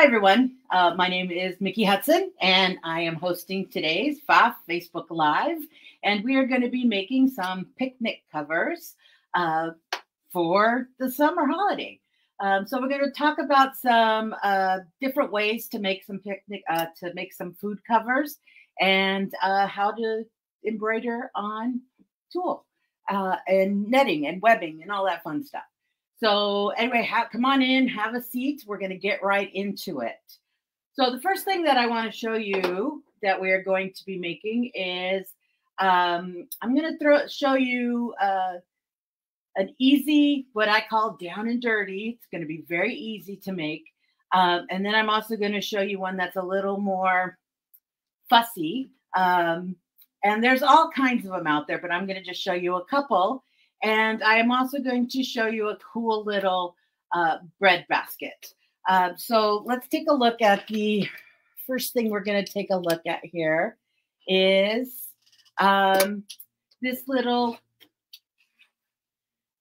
Hi, everyone. Uh, my name is Mickey Hudson, and I am hosting today's Pfaff Facebook Live. And we are going to be making some picnic covers uh, for the summer holiday. Um, so we're going to talk about some uh, different ways to make some picnic, uh, to make some food covers, and uh, how to embroider on tulle uh, and netting and webbing and all that fun stuff. So anyway, come on in, have a seat. We're going to get right into it. So the first thing that I want to show you that we are going to be making is um, I'm going to throw show you uh, an easy, what I call down and dirty. It's going to be very easy to make. Um, and then I'm also going to show you one that's a little more fussy. Um, and there's all kinds of them out there, but I'm going to just show you a couple. And I am also going to show you a cool little uh, bread basket. Uh, so let's take a look at the first thing we're going to take a look at here is um, this little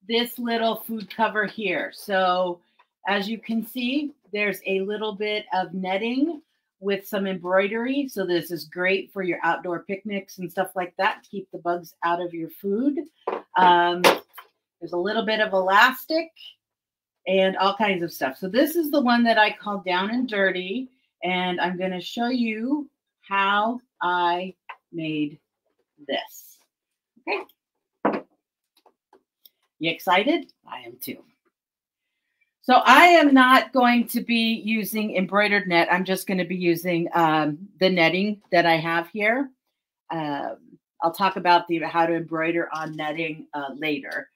this little food cover here. So as you can see, there's a little bit of netting with some embroidery. So this is great for your outdoor picnics and stuff like that to keep the bugs out of your food. Um, there's a little bit of elastic and all kinds of stuff. So this is the one that I call down and dirty. And I'm going to show you how I made this. Okay. You excited? I am too. So I am not going to be using embroidered net. I'm just going to be using um, the netting that I have here. Um, I'll talk about the how to embroider on netting uh, later.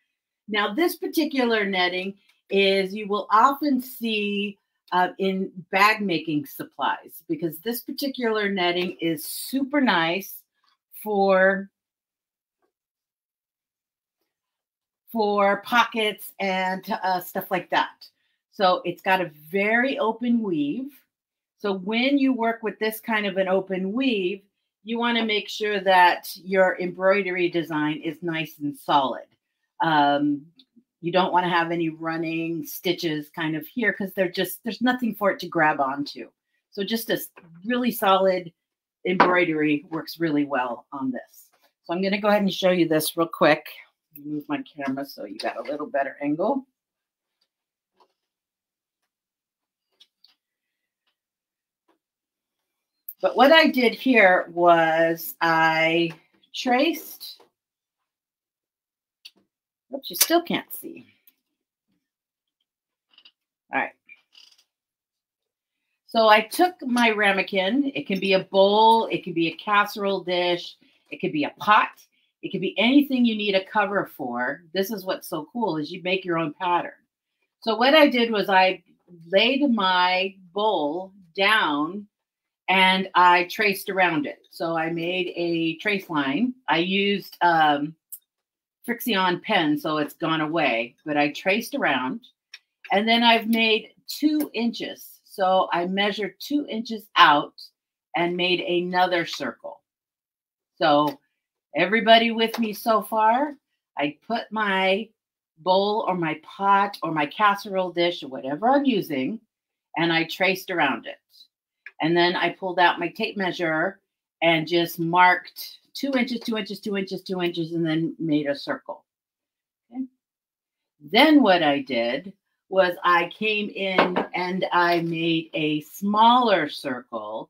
Now, this particular netting is you will often see uh, in bag making supplies because this particular netting is super nice for for pockets and uh, stuff like that. So it's got a very open weave. So when you work with this kind of an open weave, you want to make sure that your embroidery design is nice and solid. Um, you don't want to have any running stitches kind of here because they're just, there's nothing for it to grab onto. So just a really solid embroidery works really well on this. So I'm going to go ahead and show you this real quick. Move my camera so you got a little better angle. But what I did here was I traced, oops, you still can't see. All right. So I took my ramekin. It can be a bowl, it can be a casserole dish, it could be a pot, it could be anything you need a cover for. This is what's so cool is you make your own pattern. So what I did was I laid my bowl down and I traced around it. So I made a trace line. I used um, Frixion pen, so it's gone away, but I traced around. And then I've made two inches. So I measured two inches out and made another circle. So everybody with me so far, I put my bowl or my pot or my casserole dish or whatever I'm using, and I traced around it. And then I pulled out my tape measure and just marked two inches, two inches, two inches, two inches, and then made a circle. Okay. Then what I did was I came in and I made a smaller circle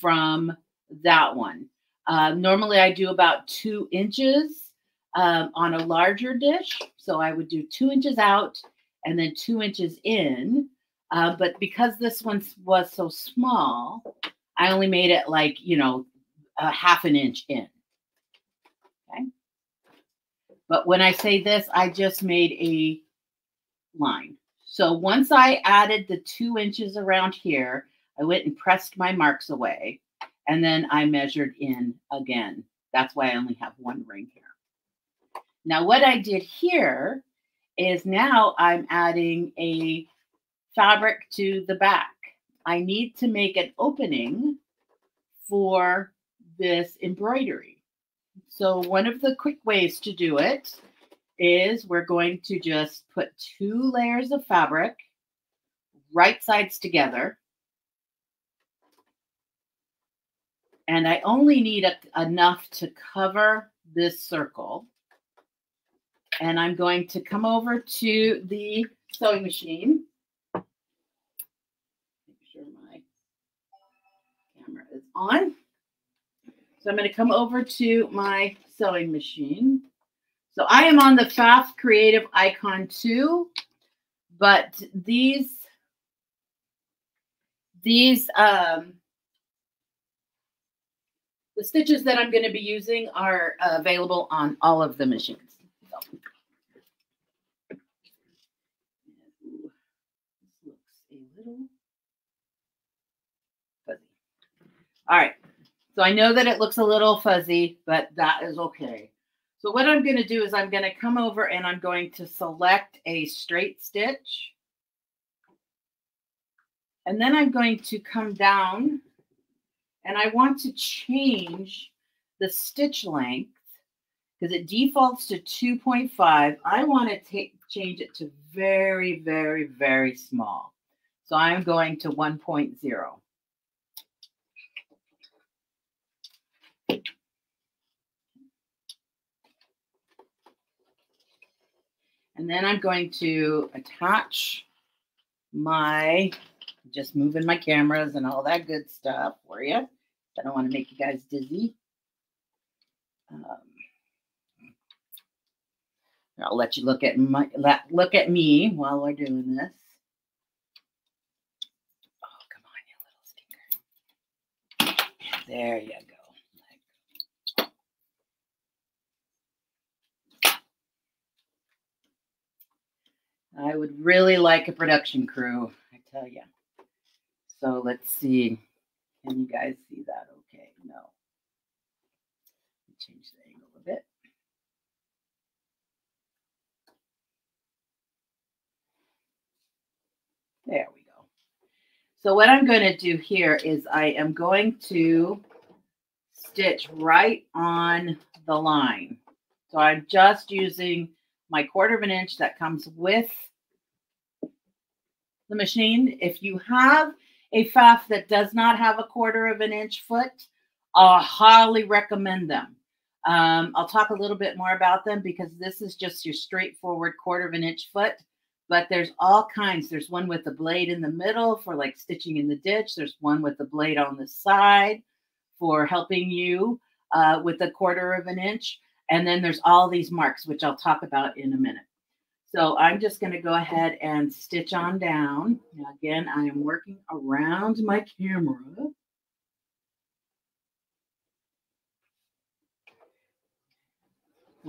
from that one. Uh, normally I do about two inches um, on a larger dish. So I would do two inches out and then two inches in. Uh, but because this one was so small, I only made it like, you know, a half an inch in. Okay. But when I say this, I just made a line. So once I added the two inches around here, I went and pressed my marks away. And then I measured in again. That's why I only have one ring here. Now what I did here is now I'm adding a fabric to the back. I need to make an opening for this embroidery. So one of the quick ways to do it is we're going to just put two layers of fabric right sides together. And I only need a, enough to cover this circle. And I'm going to come over to the sewing machine on. So I'm going to come over to my sewing machine. So I am on the Pfaff Creative Icon 2, but these these um, the stitches that I'm going to be using are available on all of the machines. So. All right. So I know that it looks a little fuzzy, but that is okay. So what I'm going to do is I'm going to come over and I'm going to select a straight stitch. And then I'm going to come down and I want to change the stitch length because it defaults to 2.5. I want to take change it to very, very, very small. So I'm going to 1.0. And then I'm going to attach my, just moving my cameras and all that good stuff for you. I don't want to make you guys dizzy. Um, I'll let you look at my look at me while we're doing this. Oh, come on, you little stinker. There you go. I would really like a production crew, I tell you. So let's see. Can you guys see that okay? No. Change the angle a bit. There we go. So what I'm going to do here is I am going to stitch right on the line. So I'm just using my quarter of an inch that comes with the machine. If you have a Pfaff that does not have a quarter of an inch foot, I highly recommend them. Um, I'll talk a little bit more about them because this is just your straightforward quarter of an inch foot. But there's all kinds. There's one with the blade in the middle for like stitching in the ditch. There's one with the blade on the side for helping you uh, with a quarter of an inch. And then there's all these marks, which I'll talk about in a minute. So I'm just going to go ahead and stitch on down. Now again, I am working around my camera.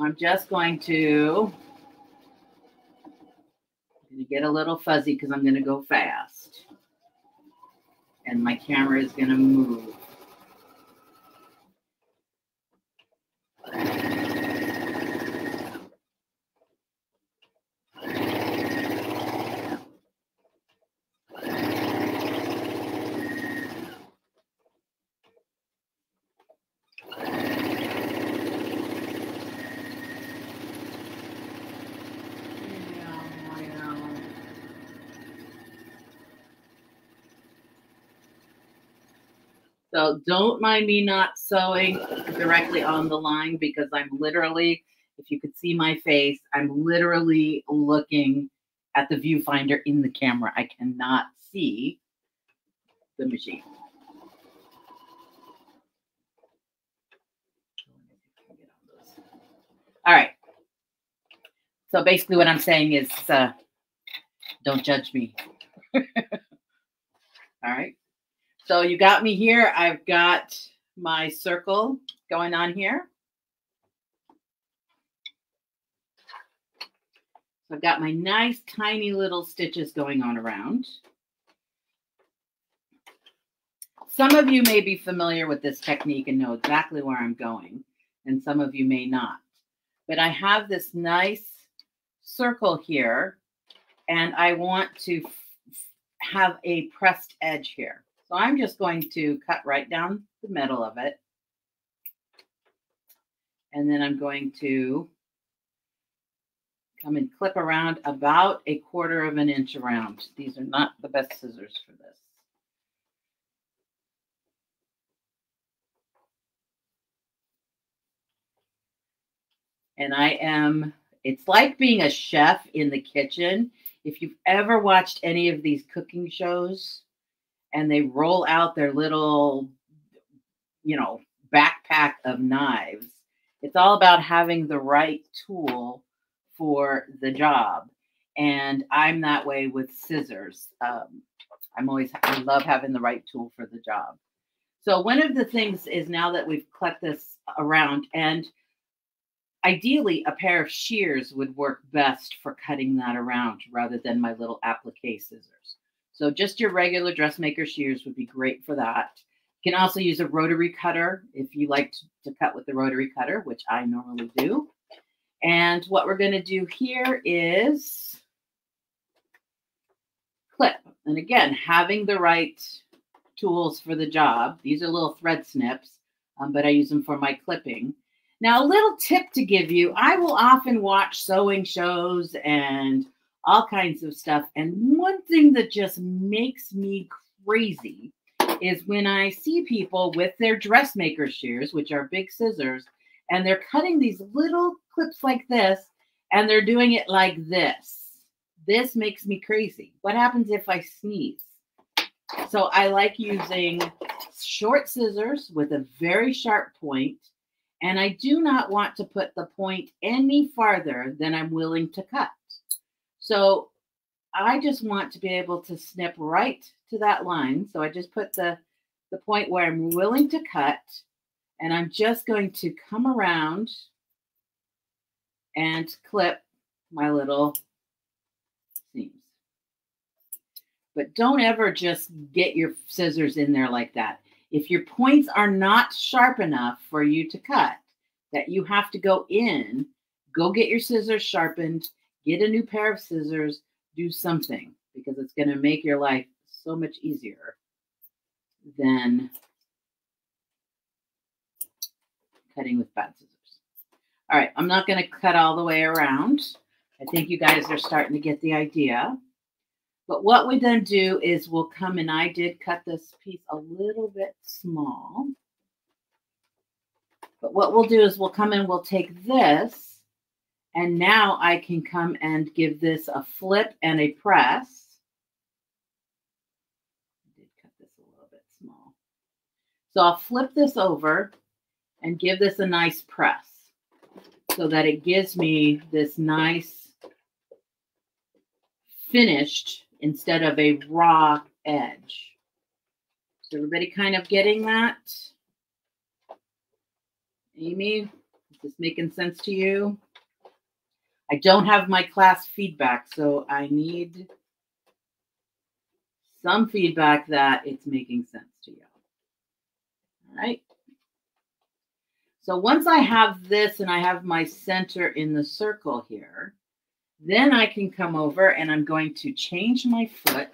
I'm just going to, going to get a little fuzzy because I'm going to go fast. And my camera is going to move. So don't mind me not sewing directly on the line because I'm literally, if you could see my face, I'm literally looking at the viewfinder in the camera. I cannot see the machine. All right. So basically what I'm saying is uh, don't judge me. All right. So you got me here. I've got my circle going on here. So I've got my nice tiny little stitches going on around. Some of you may be familiar with this technique and know exactly where I'm going, and some of you may not. But I have this nice circle here, and I want to have a pressed edge here. So I'm just going to cut right down the middle of it. And then I'm going to come and clip around about a quarter of an inch around. These are not the best scissors for this. And I am, it's like being a chef in the kitchen. If you've ever watched any of these cooking shows, and they roll out their little, you know, backpack of knives, it's all about having the right tool for the job. And I'm that way with scissors. Um, I'm always, I love having the right tool for the job. So one of the things is now that we've cut this around and ideally a pair of shears would work best for cutting that around rather than my little applique scissors. So just your regular dressmaker shears would be great for that. You can also use a rotary cutter if you like to, to cut with the rotary cutter, which I normally do. And what we're going to do here is clip. And again, having the right tools for the job. These are little thread snips, um, but I use them for my clipping. Now, a little tip to give you I will often watch sewing shows and all kinds of stuff. And one thing that just makes me crazy is when I see people with their dressmaker shears, which are big scissors, and they're cutting these little clips like this, and they're doing it like this. This makes me crazy. What happens if I sneeze? So I like using short scissors with a very sharp point, and I do not want to put the point any farther than I'm willing to cut. So I just want to be able to snip right to that line. So I just put the, the point where I'm willing to cut, and I'm just going to come around and clip my little seams. But don't ever just get your scissors in there like that. If your points are not sharp enough for you to cut, that you have to go in, go get your scissors sharpened, get a new pair of scissors, do something because it's going to make your life so much easier than cutting with bad scissors. All right, I'm not going to cut all the way around. I think you guys are starting to get the idea. But what we then do is we'll come and I did cut this piece a little bit small. But what we'll do is we'll come and we'll take this and now I can come and give this a flip and a press. I did cut this a little bit small. So I'll flip this over and give this a nice press so that it gives me this nice finished instead of a raw edge. Is everybody kind of getting that? Amy, is this making sense to you? I don't have my class feedback, so I need some feedback that it's making sense to you. All right. So once I have this and I have my center in the circle here, then I can come over and I'm going to change my foot.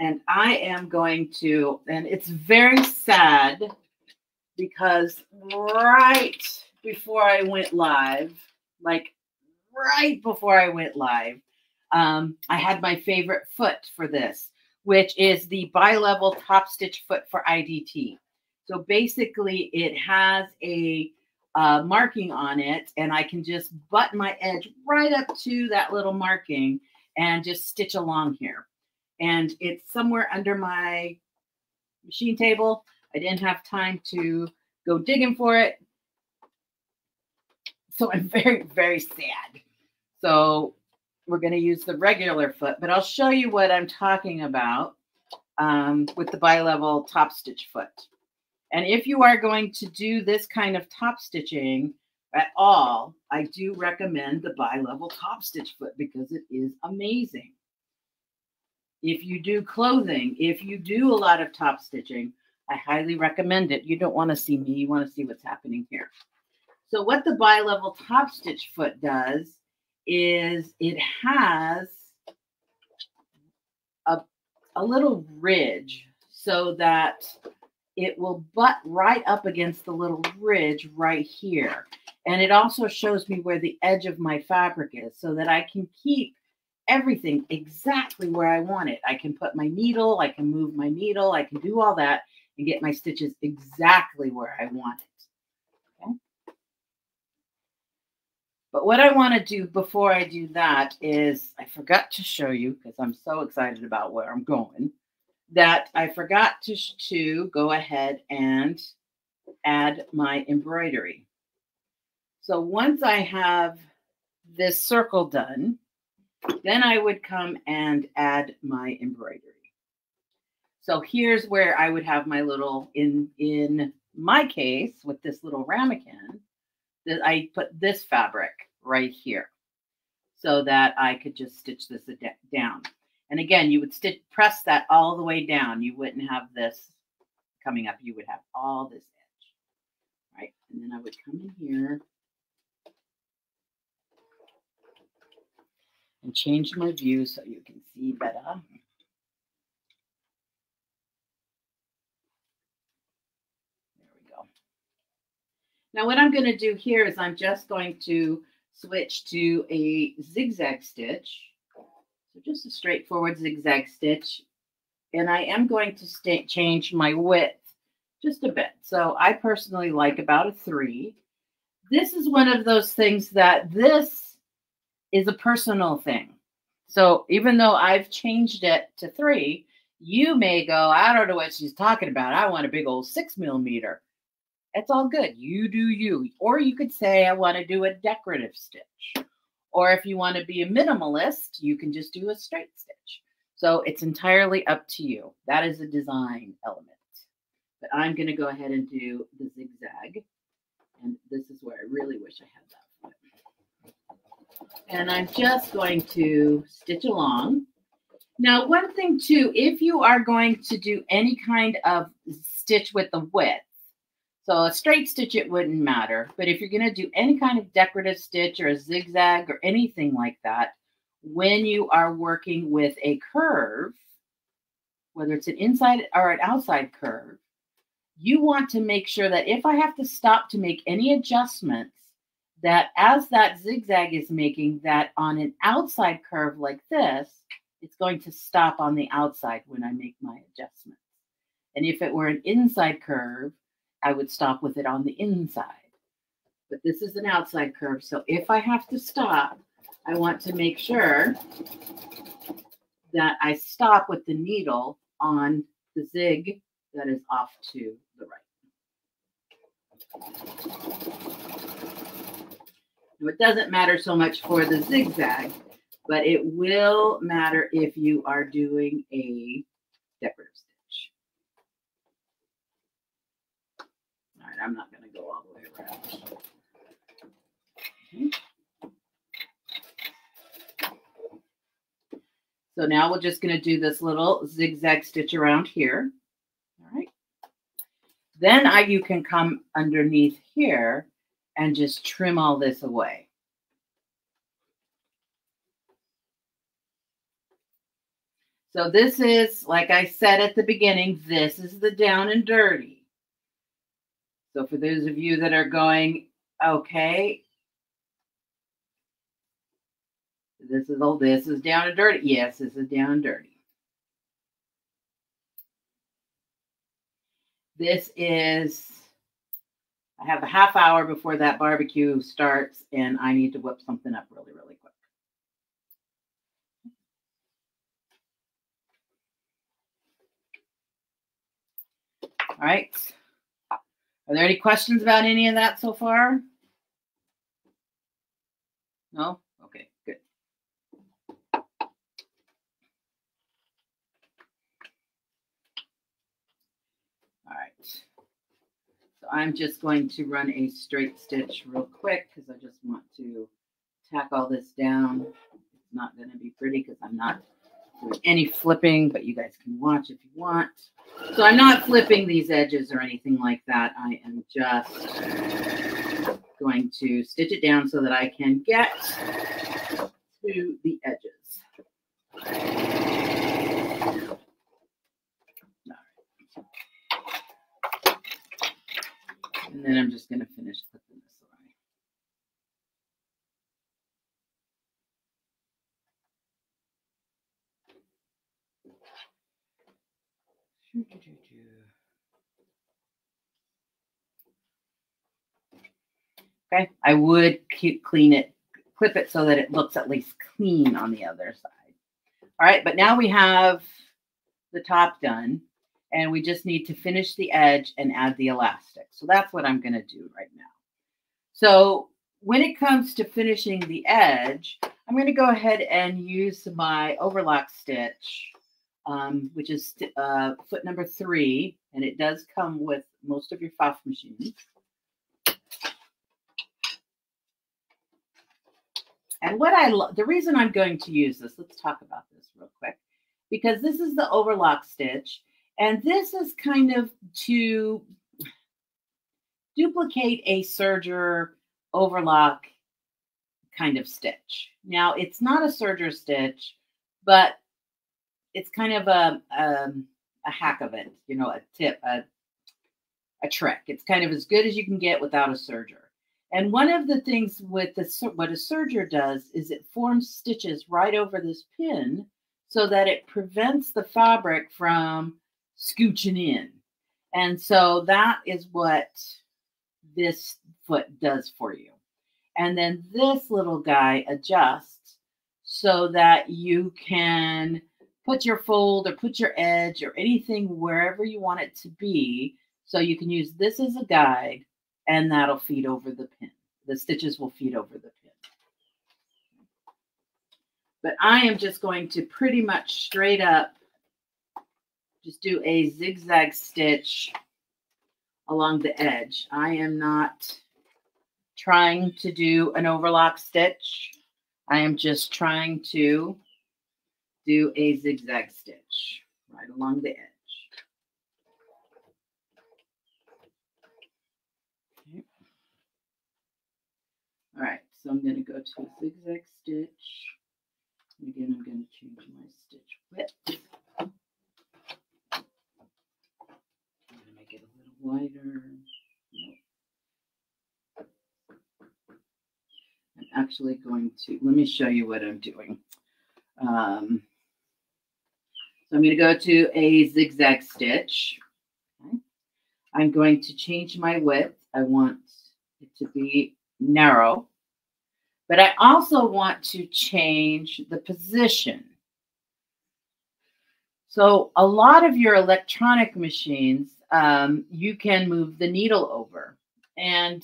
And I am going to, and it's very sad because right before I went live, like right before I went live, um, I had my favorite foot for this, which is the bi-level top stitch foot for IDT. So basically, it has a uh, marking on it, and I can just button my edge right up to that little marking and just stitch along here. And it's somewhere under my machine table. I didn't have time to go digging for it. So I'm very, very sad. So we're going to use the regular foot, but I'll show you what I'm talking about um, with the bi-level top stitch foot. And if you are going to do this kind of top stitching at all, I do recommend the bi-level top stitch foot because it is amazing. If you do clothing, if you do a lot of top stitching, I highly recommend it. You don't want to see me, you want to see what's happening here. So what the bi-level top stitch foot does is it has a, a little ridge so that it will butt right up against the little ridge right here. And it also shows me where the edge of my fabric is so that I can keep everything exactly where I want it. I can put my needle, I can move my needle, I can do all that and get my stitches exactly where I want it. Okay. But what I want to do before I do that is I forgot to show you because I'm so excited about where I'm going that I forgot to, to go ahead and add my embroidery. So once I have this circle done, then I would come and add my embroidery. So here's where I would have my little, in, in my case, with this little ramekin, I put this fabric right here so that I could just stitch this down. And again, you would stitch, press that all the way down. You wouldn't have this coming up. You would have all this edge, right? And then I would come in here and change my view so you can see better. There we go. Now what I'm going to do here is I'm just going to switch to a zigzag stitch so just a straightforward zigzag stitch. And I am going to change my width just a bit. So I personally like about a three. This is one of those things that this is a personal thing. So even though I've changed it to three, you may go, I don't know what she's talking about. I want a big old six millimeter. It's all good. You do you. Or you could say, I want to do a decorative stitch. Or if you want to be a minimalist, you can just do a straight stitch. So it's entirely up to you. That is a design element. But I'm going to go ahead and do the zigzag. And this is where I really wish I had that. And I'm just going to stitch along. Now, one thing too, if you are going to do any kind of stitch with the width, so a straight stitch, it wouldn't matter. But if you're going to do any kind of decorative stitch or a zigzag or anything like that, when you are working with a curve, whether it's an inside or an outside curve, you want to make sure that if I have to stop to make any adjustments, that as that zigzag is making that on an outside curve like this, it's going to stop on the outside when I make my adjustments. And if it were an inside curve, I would stop with it on the inside. But this is an outside curve. So if I have to stop, I want to make sure that I stop with the needle on the zig that is off to the right. Now, it doesn't matter so much for the zigzag, but it will matter if you are doing a decorative I'm not going to go all the way around. Okay. So now we're just going to do this little zigzag stitch around here. All right. Then I, you can come underneath here and just trim all this away. So this is, like I said at the beginning, this is the down and dirty. So for those of you that are going, okay, this is all this is down and dirty. Yes, this is down and dirty. This is, I have a half hour before that barbecue starts and I need to whip something up really, really quick. All right. Are there any questions about any of that so far? No? Okay, good. All right. So I'm just going to run a straight stitch real quick because I just want to tack all this down. It's not going to be pretty because I'm not any flipping, but you guys can watch if you want. So I'm not flipping these edges or anything like that. I am just going to stitch it down so that I can get to the edges. And then I'm just going to finish Okay, I would clean it clip it so that it looks at least clean on the other side. All right, but now we have the top done and we just need to finish the edge and add the elastic. So that's what I'm gonna do right now. So when it comes to finishing the edge, I'm gonna go ahead and use my overlock stitch, um, which is uh, foot number three, and it does come with most of your Pfaff machines. And what I love, the reason I'm going to use this, let's talk about this real quick, because this is the overlock stitch. And this is kind of to duplicate a serger overlock kind of stitch. Now, it's not a serger stitch, but it's kind of a, um, a hack of it, you know, a tip, a, a trick. It's kind of as good as you can get without a serger. And one of the things with the what a serger does is it forms stitches right over this pin so that it prevents the fabric from scooching in. And so that is what this foot does for you. And then this little guy adjusts so that you can put your fold or put your edge or anything wherever you want it to be. So you can use this as a guide and that'll feed over the pin. The stitches will feed over the pin. But I am just going to pretty much straight up just do a zigzag stitch along the edge. I am not trying to do an overlock stitch. I am just trying to do a zigzag stitch right along the edge. All right, so I'm going to go to a zigzag stitch. And again, I'm going to change my stitch width. I'm going to make it a little wider. Nope. I'm actually going to, let me show you what I'm doing. Um, so I'm going to go to a zigzag stitch. Okay. I'm going to change my width. I want it to be narrow. But I also want to change the position. So a lot of your electronic machines, um, you can move the needle over. And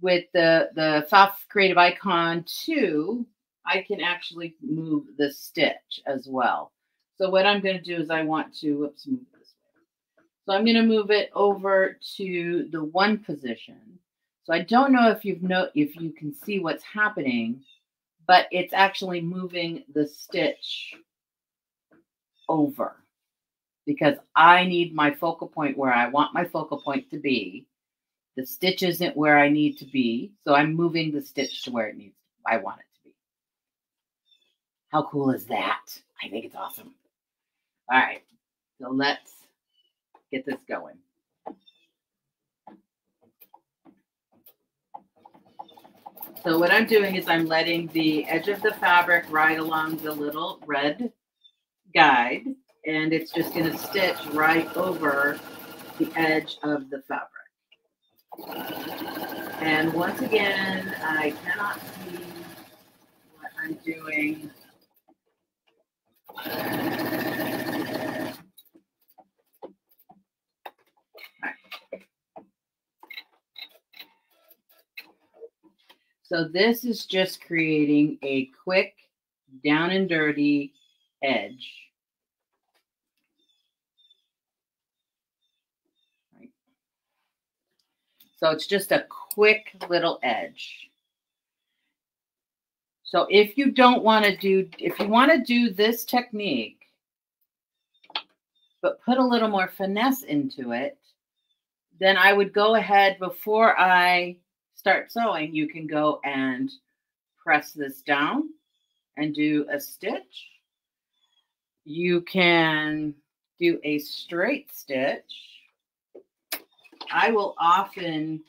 with the, the Pfaff Creative Icon 2, I can actually move the stitch as well. So what I'm going to do is I want to, whoops, move this way. So I'm going to move it over to the one position. So I don't know if you've know if you can see what's happening, but it's actually moving the stitch over because I need my focal point where I want my focal point to be. The stitch isn't where I need to be, so I'm moving the stitch to where it needs I want it to be. How cool is that? I think it's awesome. All right, so let's get this going. So what I'm doing is I'm letting the edge of the fabric ride along the little red guide, and it's just going to stitch right over the edge of the fabric. And once again, I cannot see what I'm doing. So this is just creating a quick down and dirty edge. So it's just a quick little edge. So if you don't want to do, if you want to do this technique, but put a little more finesse into it, then I would go ahead before I start sewing, you can go and press this down and do a stitch. You can do a straight stitch. I will often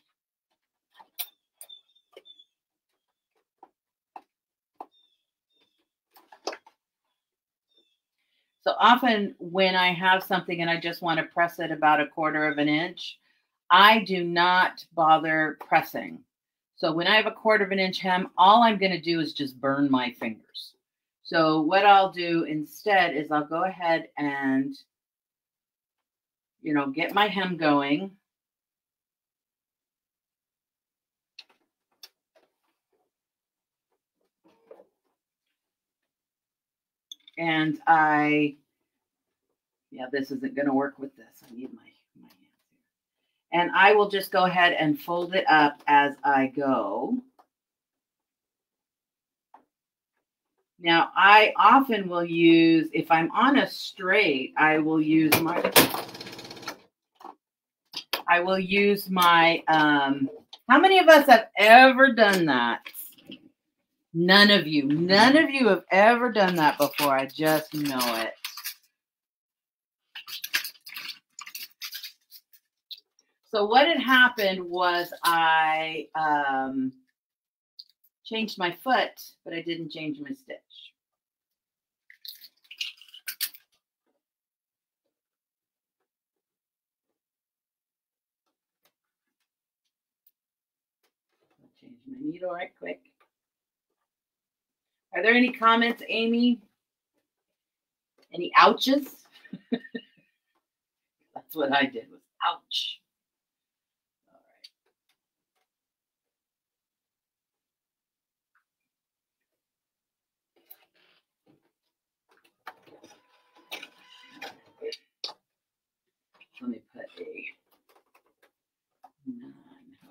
So often when I have something and I just want to press it about a quarter of an inch, I do not bother pressing. So when I have a quarter of an inch hem, all I'm going to do is just burn my fingers. So what I'll do instead is I'll go ahead and, you know, get my hem going. And I, yeah, this isn't going to work with this. I need my. And I will just go ahead and fold it up as I go. Now, I often will use, if I'm on a straight, I will use my, I will use my, um, how many of us have ever done that? None of you, none of you have ever done that before. I just know it. So what had happened was I um, changed my foot, but I didn't change my stitch. change my needle right quick. Are there any comments, Amy? Any ouches? That's what I did was ouch. Let me put a nine.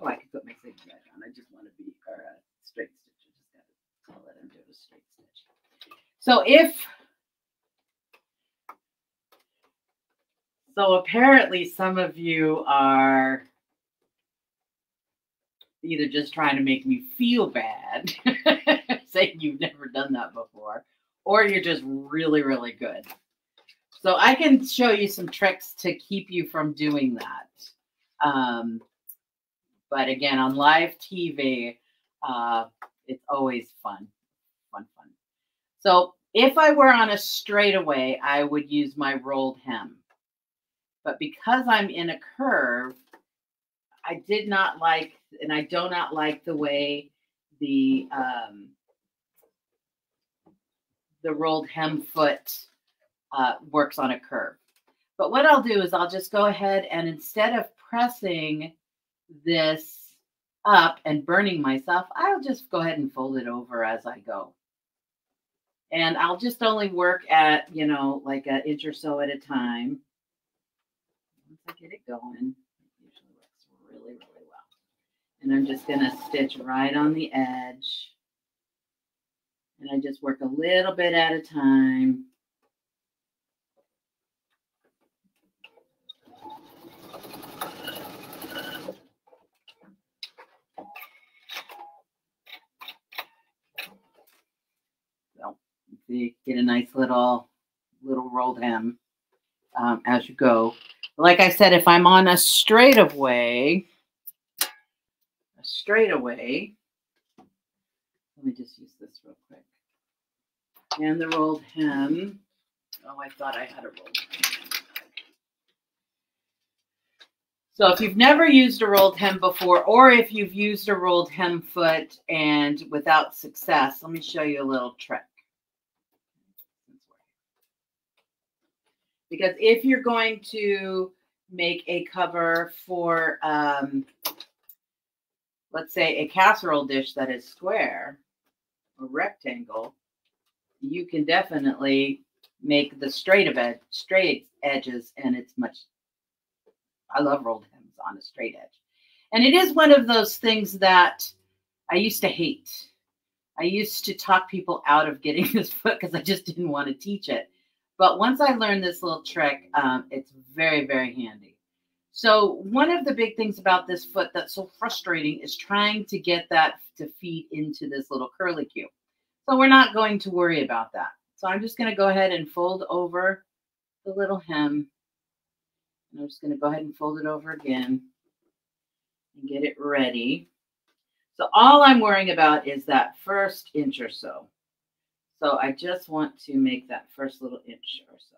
Oh, I could put my zigzag on. I just want to be or a straight stitch. I just got to tell it I'm doing a straight stitch. So if so, apparently some of you are either just trying to make me feel bad, saying you've never done that before, or you're just really, really good. So I can show you some tricks to keep you from doing that. Um, but again, on live TV, uh, it's always fun, fun, fun. So if I were on a straightaway, I would use my rolled hem. But because I'm in a curve, I did not like, and I do not like the way the um, the rolled hem foot uh, works on a curve. But what I'll do is I'll just go ahead and instead of pressing this up and burning myself, I'll just go ahead and fold it over as I go. And I'll just only work at, you know, like an inch or so at a time. Once I get it going, it usually works really, really well. And I'm just going to stitch right on the edge. And I just work a little bit at a time. You get a nice little little rolled hem um, as you go. Like I said, if I'm on a straightaway, a straightaway, let me just use this real quick. And the rolled hem. Oh, I thought I had a rolled hem. So if you've never used a rolled hem before, or if you've used a rolled hem foot and without success, let me show you a little trick. Because if you're going to make a cover for, um, let's say, a casserole dish that is square or rectangle, you can definitely make the straight of ed straight edges, and it's much. I love rolled hems on a straight edge, and it is one of those things that I used to hate. I used to talk people out of getting this book because I just didn't want to teach it. But once I learned this little trick, um, it's very, very handy. So one of the big things about this foot that's so frustrating is trying to get that to feed into this little curly cue. So we're not going to worry about that. So I'm just going to go ahead and fold over the little hem. And I'm just going to go ahead and fold it over again and get it ready. So all I'm worrying about is that first inch or so. So I just want to make that first little inch or so.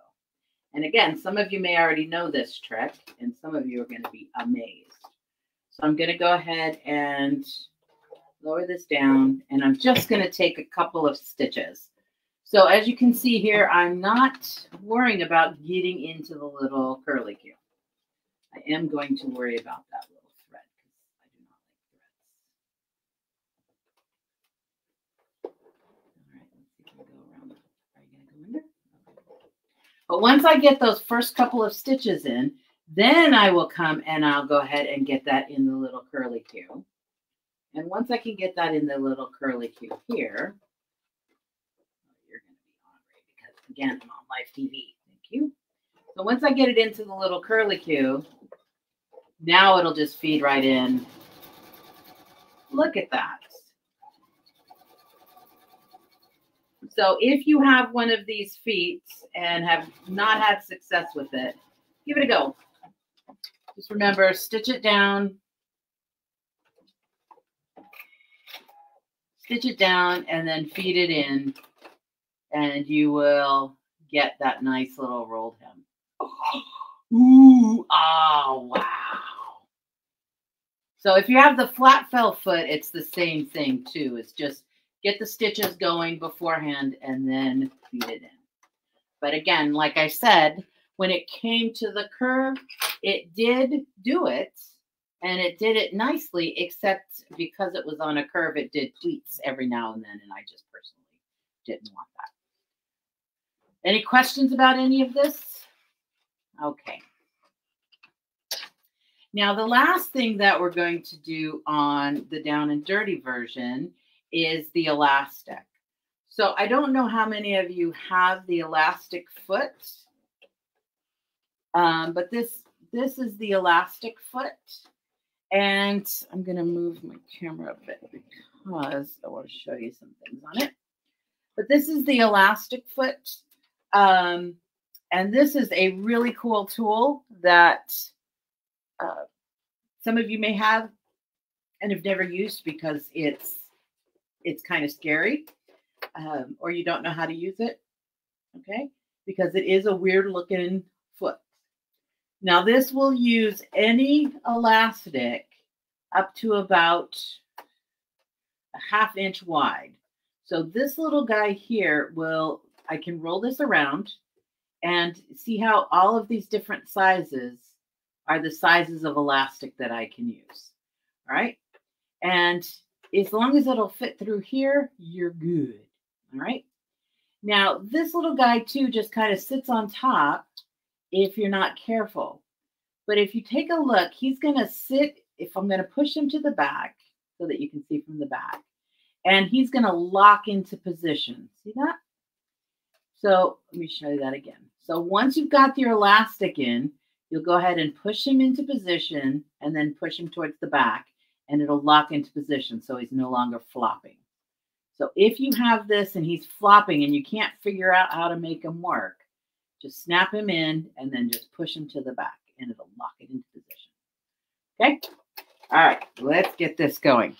And again, some of you may already know this trick, and some of you are going to be amazed. So I'm going to go ahead and lower this down, and I'm just going to take a couple of stitches. So as you can see here, I'm not worrying about getting into the little curly Q. I am going to worry about that little thread because I do not like threads. All right, let's see if we go around. Are you going to go in there? Okay. But once I get those first couple of stitches in, then I will come and I'll go ahead and get that in the little curly Q. And once I can get that in the little curly Q here, you're going to be on because again, I'm on live TV. Thank you. So once I get it into the little curly Q, now it'll just feed right in. Look at that. So if you have one of these feet and have not had success with it, give it a go. Just remember, stitch it down. Stitch it down and then feed it in. And you will get that nice little rolled hem. Ooh, oh, wow. So if you have the flat fell foot, it's the same thing too. It's just get the stitches going beforehand and then feed it in. But again, like I said, when it came to the curve, it did do it and it did it nicely, except because it was on a curve, it did pleats every now and then. And I just personally didn't want that. Any questions about any of this? Okay. Now, the last thing that we're going to do on the down and dirty version is the elastic. So I don't know how many of you have the elastic foot, um, but this this is the elastic foot. And I'm going to move my camera a bit because I want to show you some things on it. But this is the elastic foot. Um, and this is a really cool tool that uh, some of you may have and have never used because it's it's kind of scary um, or you don't know how to use it. Okay, because it is a weird looking foot. Now this will use any elastic up to about a half inch wide. So this little guy here will, I can roll this around and see how all of these different sizes are the sizes of elastic that I can use. All right. And as long as it'll fit through here, you're good. All right. Now, this little guy too just kind of sits on top if you're not careful. But if you take a look, he's going to sit, if I'm going to push him to the back so that you can see from the back, and he's going to lock into position. See that? So let me show you that again. So once you've got your elastic in, you'll go ahead and push him into position and then push him towards the back and it'll lock into position so he's no longer flopping. So if you have this and he's flopping and you can't figure out how to make him work, just snap him in and then just push him to the back and it'll lock it into position. Okay. All right, let's get this going.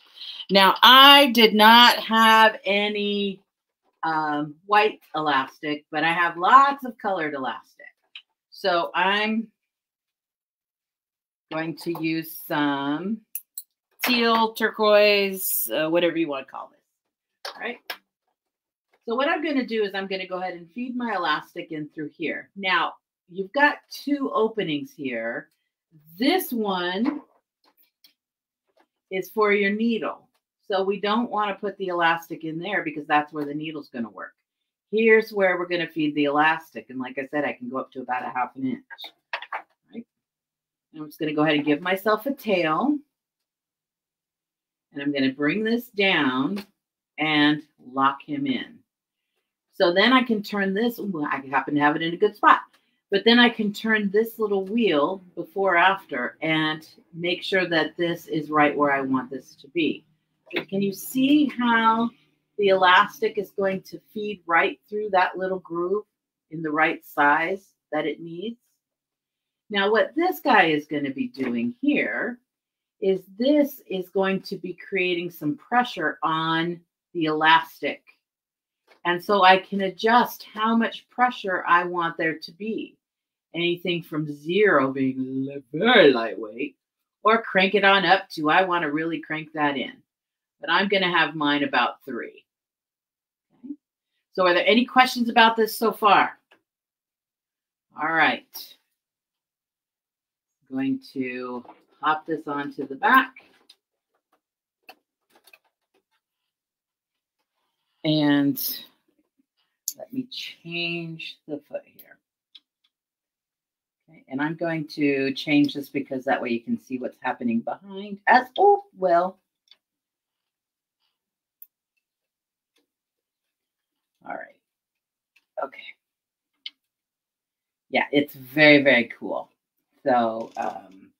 Now, I did not have any um, white elastic, but I have lots of colored elastic. So I'm going to use some teal, turquoise, uh, whatever you want to call this. All right. So what I'm going to do is I'm going to go ahead and feed my elastic in through here. Now, you've got two openings here. This one is for your needle. So we don't want to put the elastic in there because that's where the needle's going to work. Here's where we're going to feed the elastic. And like I said, I can go up to about a half an inch. Right? I'm just going to go ahead and give myself a tail. And I'm going to bring this down and lock him in. So then I can turn this. I happen to have it in a good spot. But then I can turn this little wheel before after and make sure that this is right where I want this to be. Can you see how the elastic is going to feed right through that little groove in the right size that it needs? Now, what this guy is going to be doing here is this is going to be creating some pressure on the elastic. And so I can adjust how much pressure I want there to be anything from zero being very lightweight or crank it on up to I want to really crank that in. but I'm going to have mine about three. Okay. So are there any questions about this so far? All right. I'm going to pop this onto the back. And let me change the foot here. Okay, and I'm going to change this because that way you can see what's happening behind as oh well. All right. Okay. Yeah, it's very, very cool. So um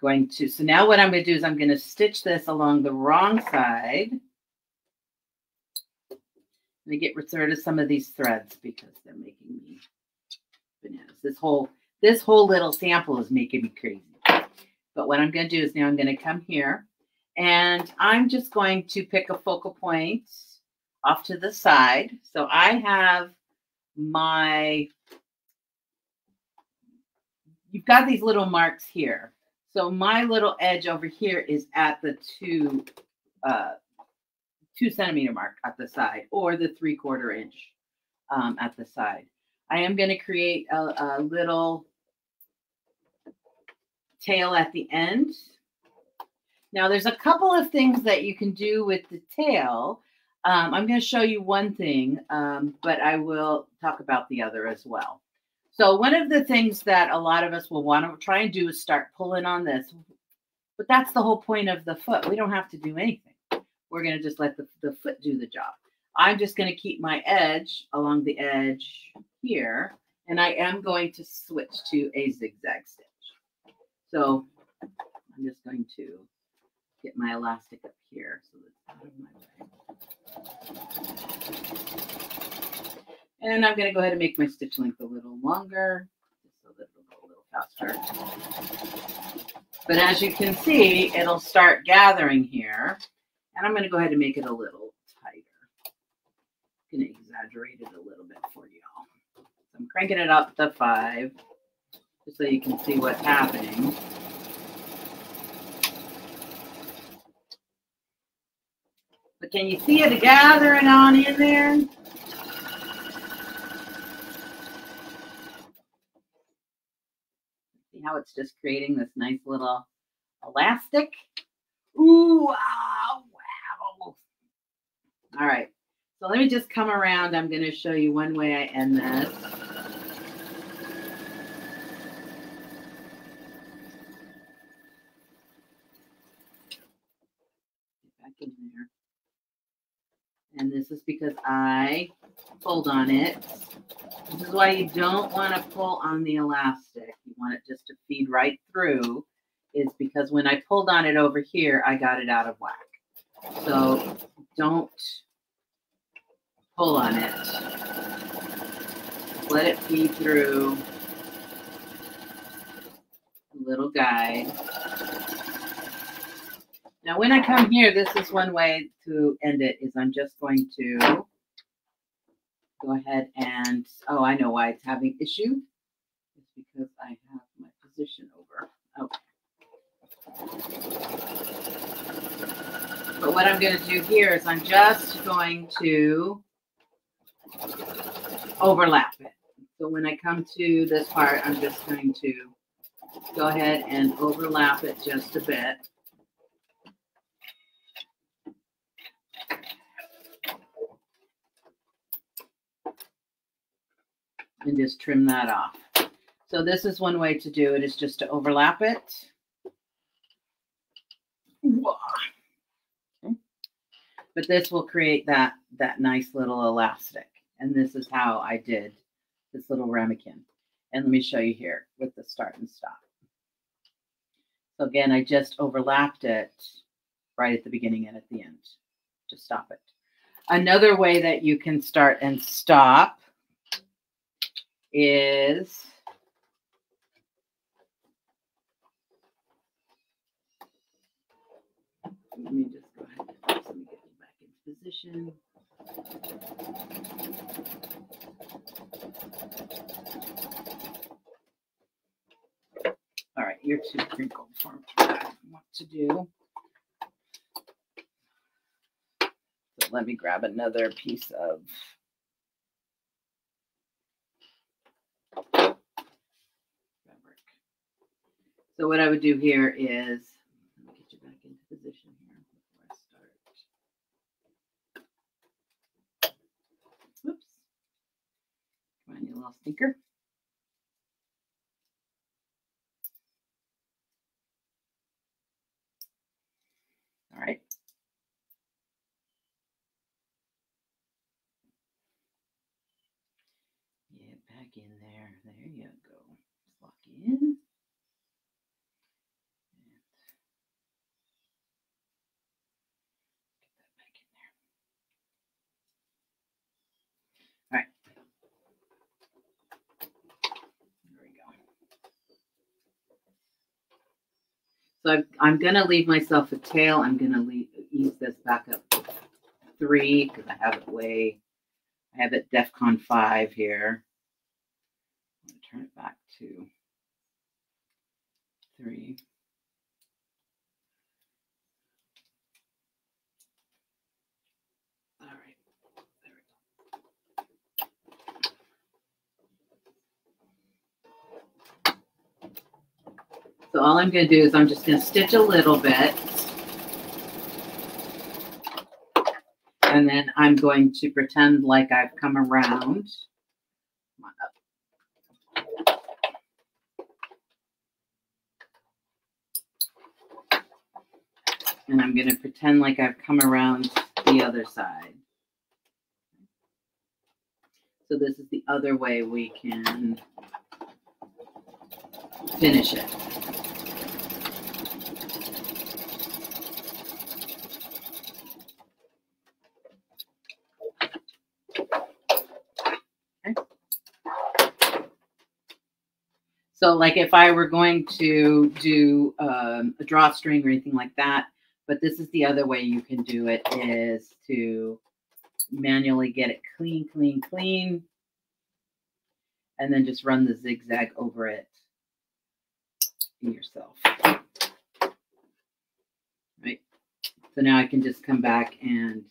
going to so now what I'm going to do is I'm going to stitch this along the wrong side me get rid of some of these threads because they're making me bananas. This whole this whole little sample is making me crazy. But what I'm going to do is now I'm going to come here and I'm just going to pick a focal point off to the side. So I have my, you've got these little marks here. So my little edge over here is at the two uh, two centimeter mark at the side or the three quarter inch um, at the side. I am going to create a, a little tail at the end. Now there's a couple of things that you can do with the tail. Um, I'm going to show you one thing, um, but I will talk about the other as well. So one of the things that a lot of us will want to try and do is start pulling on this, but that's the whole point of the foot. We don't have to do anything we're going to just let the, the foot do the job. I'm just going to keep my edge along the edge here, and I am going to switch to a zigzag stitch. So I'm just going to get my elastic up here so it's out of my way. And I'm going to go ahead and make my stitch length a little longer so that go a little faster. But as you can see, it'll start gathering here. And I'm going to go ahead and make it a little tighter. I'm going to exaggerate it a little bit for y'all. So I'm cranking it up to five just so you can see what's happening. But can you see it gathering on in there? See how it's just creating this nice little elastic? Ooh, ah, wow, all right. So let me just come around. I'm going to show you one way I end this. Get back in there. And this is because I pulled on it. This is why you don't want to pull on the elastic. Want it just to feed right through is because when I pulled on it over here, I got it out of whack. So don't pull on it. Let it feed through little guide. Now, when I come here, this is one way to end it, is I'm just going to go ahead and, oh, I know why it's having issue. Because I have my position over. Okay. But what I'm going to do here is I'm just going to overlap it. So when I come to this part, I'm just going to go ahead and overlap it just a bit. And just trim that off. So this is one way to do it is just to overlap it. but this will create that that nice little elastic. And this is how I did this little ramekin. And let me show you here with the start and stop. So again, I just overlapped it right at the beginning and at the end to stop it. Another way that you can start and stop is let me just go ahead and let me get you back into position. All right, you're too crinkled for what to do. So let me grab another piece of fabric. So what I would do here is, let me get you back into position here before I start. Whoops. Come on, you little stinker. All right. Get back in there. You go. Lock in. All right. There we go. So I've, I'm going to leave myself a tail. I'm going to leave, use this back up three because I have it way, I have it DEFCON 5 here. Turn it back to three. All right. There we go. So all I'm going to do is I'm just going to stitch a little bit. And then I'm going to pretend like I've come around. Come on up. And I'm going to pretend like I've come around the other side. So this is the other way we can finish it. So like if I were going to do um, a drawstring or anything like that, but this is the other way you can do it is to manually get it clean, clean, clean, and then just run the zigzag over it yourself. Right. So now I can just come back and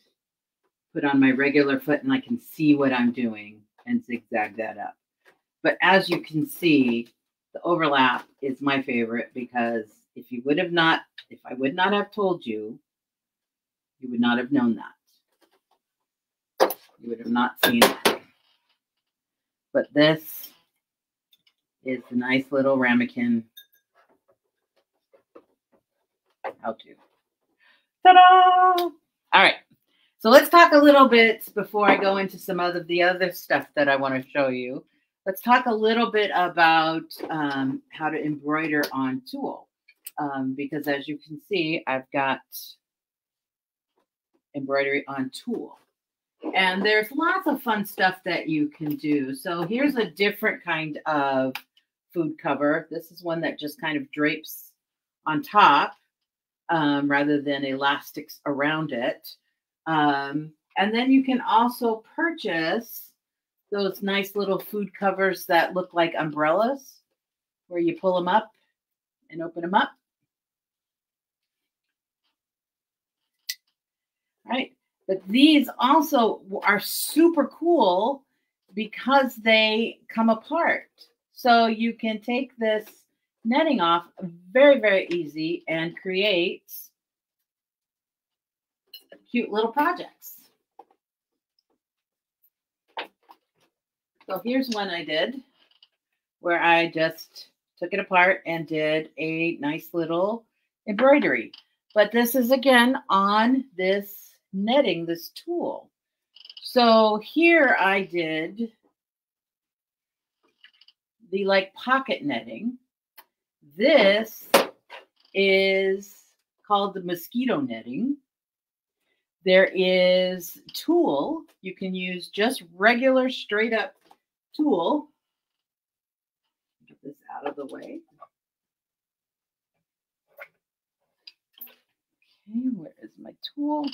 put on my regular foot and I can see what I'm doing and zigzag that up. But as you can see, the overlap is my favorite because if you would have not, if I would not have told you, you would not have known that. You would have not seen it. But this is the nice little ramekin how to. Ta-da! All right. So let's talk a little bit before I go into some of the other stuff that I want to show you. Let's talk a little bit about um, how to embroider on tulle. Um, because as you can see, I've got embroidery on tulle. And there's lots of fun stuff that you can do. So here's a different kind of food cover. This is one that just kind of drapes on top um, rather than elastics around it. Um, and then you can also purchase those nice little food covers that look like umbrellas where you pull them up and open them up. Right. But these also are super cool because they come apart. So you can take this netting off very, very easy and create cute little projects. So here's one I did where I just took it apart and did a nice little embroidery. But this is again on this netting, this tulle. So here I did the like pocket netting. This is called the mosquito netting. There is tulle. You can use just regular straight up tulle. Get this out of the way. Okay, where is my tulle?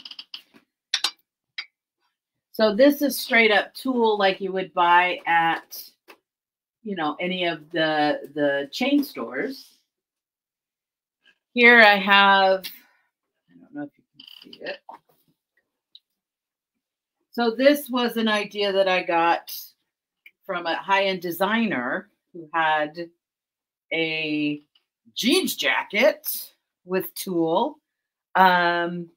So this is straight up tulle like you would buy at, you know, any of the the chain stores. Here I have, I don't know if you can see it. So this was an idea that I got from a high-end designer who had a jeans jacket with tulle. Um,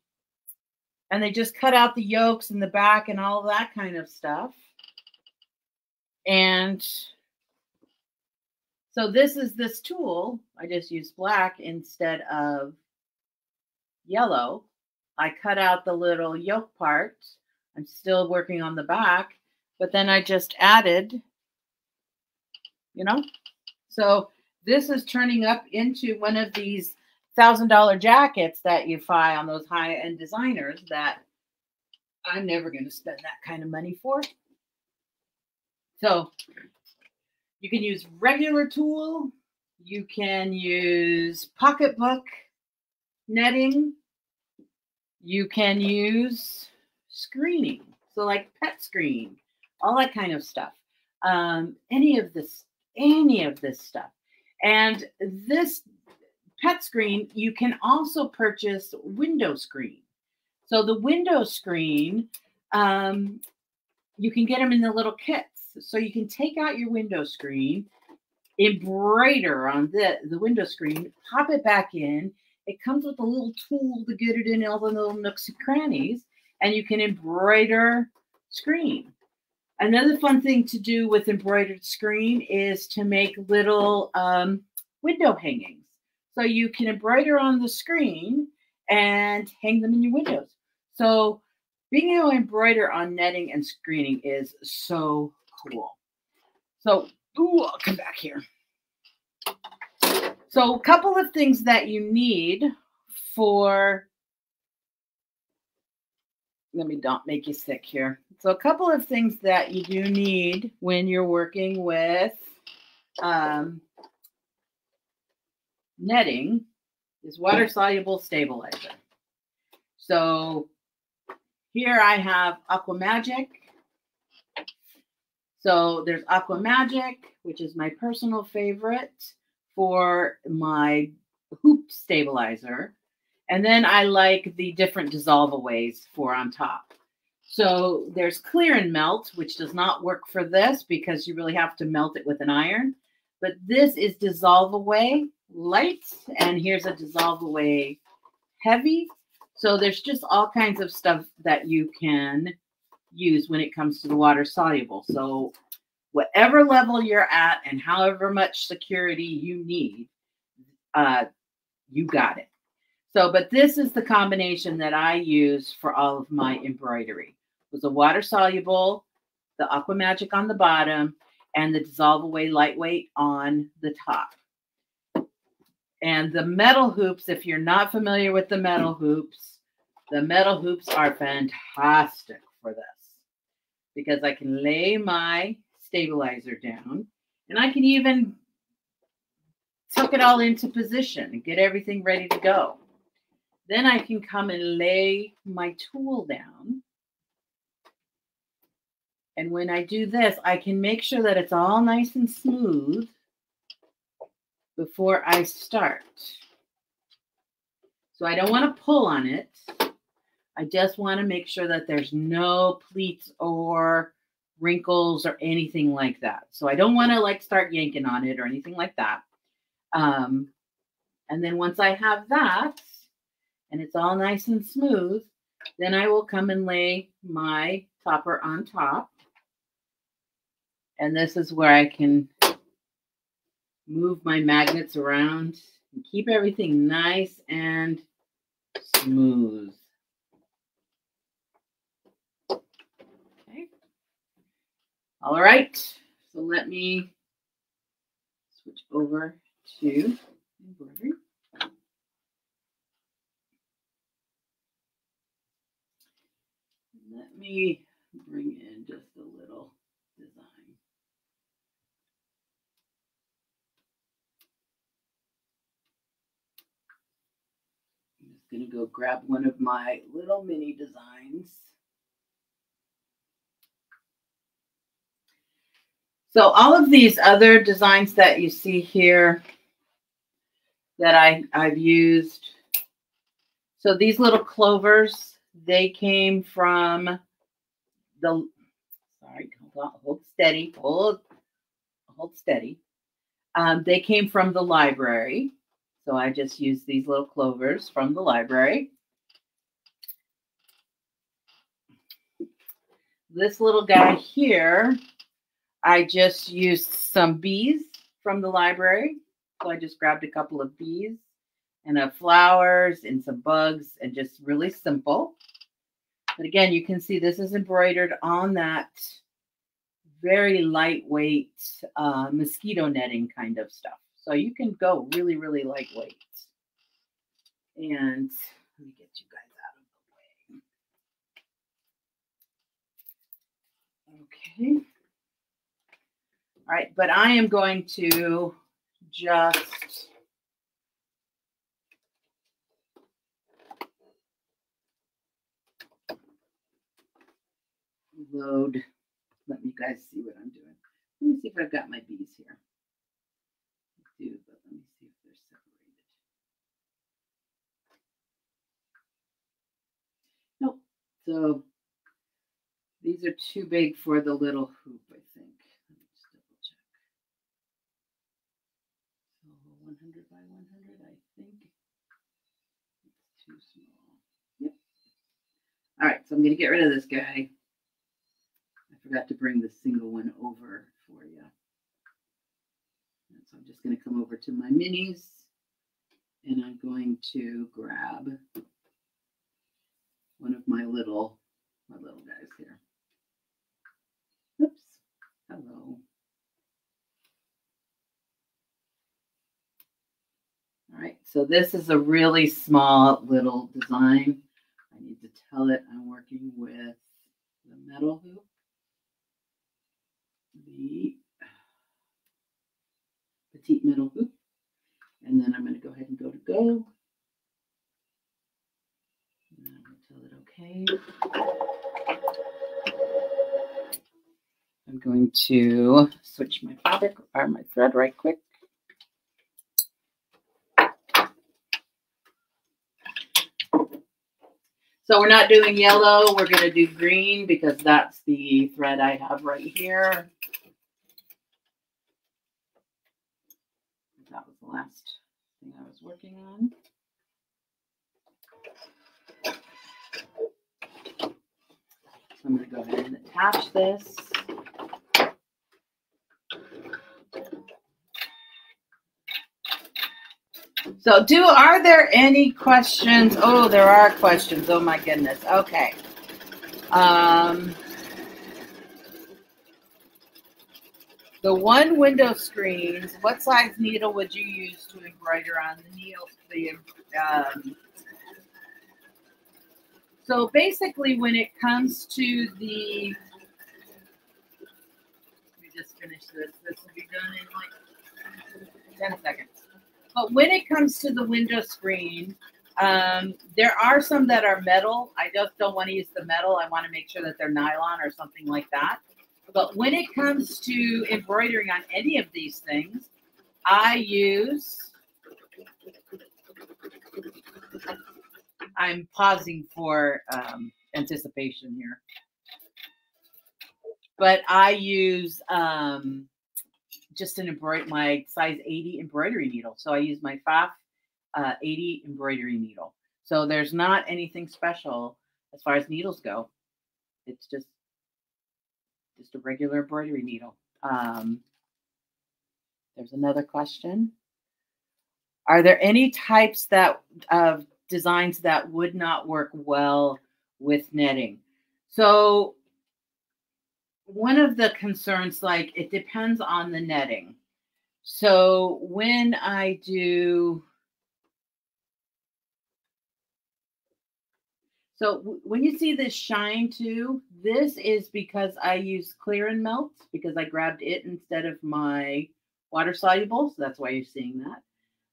and they just cut out the yokes in the back and all that kind of stuff. And so this is this tulle. I just used black instead of yellow. I cut out the little yoke part. I'm still working on the back, but then I just added, you know, so this is turning up into one of these thousand dollar jackets that you buy on those high end designers that I'm never going to spend that kind of money for. So you can use regular tulle. You can use pocketbook netting. You can use screening. So like pet screen, all that kind of stuff. Um, any of this, any of this stuff. And this pet screen, you can also purchase window screen. So the window screen, um, you can get them in the little kits. So you can take out your window screen, embroider on the, the window screen, pop it back in. It comes with a little tool to get it in all the little nooks and crannies, and you can embroider screen. Another fun thing to do with embroidered screen is to make little um, window hangings. So you can embroider on the screen and hang them in your windows. So being able to embroider on netting and screening is so cool. So, ooh, I'll come back here. So a couple of things that you need for, let me don't make you sick here. So a couple of things that you do need when you're working with um, netting is water soluble stabilizer. So here I have Aqua Magic. So there's Aqua Magic, which is my personal favorite for my hoop stabilizer. And then I like the different dissolvaways for on top. So there's clear and melt, which does not work for this because you really have to melt it with an iron. But this is dissolve away light, and here's a dissolve away heavy. So there's just all kinds of stuff that you can use when it comes to the water soluble. So whatever level you're at and however much security you need, uh, you got it. So, but this is the combination that I use for all of my embroidery. It was a water soluble, the Aqua Magic on the bottom, and the dissolve away lightweight on the top. And the metal hoops, if you're not familiar with the metal hoops, the metal hoops are fantastic for this because I can lay my stabilizer down and I can even tuck it all into position and get everything ready to go. Then I can come and lay my tulle down. And when I do this, I can make sure that it's all nice and smooth before I start. So I don't want to pull on it. I just want to make sure that there's no pleats or wrinkles or anything like that. So I don't want to like start yanking on it or anything like that. Um, and then once I have that and it's all nice and smooth, then I will come and lay my topper on top. And this is where I can move my magnets around and keep everything nice and smooth. Okay. All right. So let me switch over to embroidery. Let me bring in just a little design. I'm just going to go grab one of my little mini designs. So all of these other designs that you see here that I, I've used. So these little clovers, they came from the sorry, hold steady, hold, hold steady. Um, they came from the library. So I just used these little clovers from the library. This little guy here, I just used some bees from the library. So I just grabbed a couple of bees and a flowers and some bugs and just really simple. But again, you can see this is embroidered on that very lightweight uh, mosquito netting kind of stuff. So you can go really, really lightweight. And let me get you guys out of the way. Okay. All right, but I am going to just load. Let me guys see what I'm doing. Let me see if I've got my bees here. I do, but let me see if they're separated. Nope. So these are too big for the little hoop, I think. Let me just double check. So 100 by 100, I think. It's too small. Yep. All right, so I'm going to get rid of this guy forgot to bring the single one over for you. And so I'm just going to come over to my minis and I'm going to grab one of my little, my little guys here. Oops. Hello. All right, so this is a really small little design. I need to tell it I'm working with the metal hoop the petite metal hoop. And then I'm going to go ahead and go to go. And I'm going to tell it okay. I'm going to switch my fabric or my thread right quick. So we're not doing yellow. We're going to do green because that's the thread I have right here. That was the last thing I was working on. So I'm going to go ahead and attach this. So, do are there any questions? Oh, there are questions. Oh my goodness. Okay. Um, the one window screens. What size needle would you use to embroider on the needle? The um, so basically, when it comes to the, me just finish this. This will be done in like ten seconds. But when it comes to the window screen, um, there are some that are metal. I just don't want to use the metal. I want to make sure that they're nylon or something like that. But when it comes to embroidering on any of these things, I use, I'm pausing for um, anticipation here. But I use um, just an embroidery, my size 80 embroidery needle. So I use my Pfaff uh, 80 embroidery needle. So there's not anything special as far as needles go. It's just just a regular embroidery needle. Um, there's another question. Are there any types that of designs that would not work well with netting? So one of the concerns, like it depends on the netting. So when I do, so when you see this shine too, this is because I use clear and melt because I grabbed it instead of my water soluble. So that's why you're seeing that.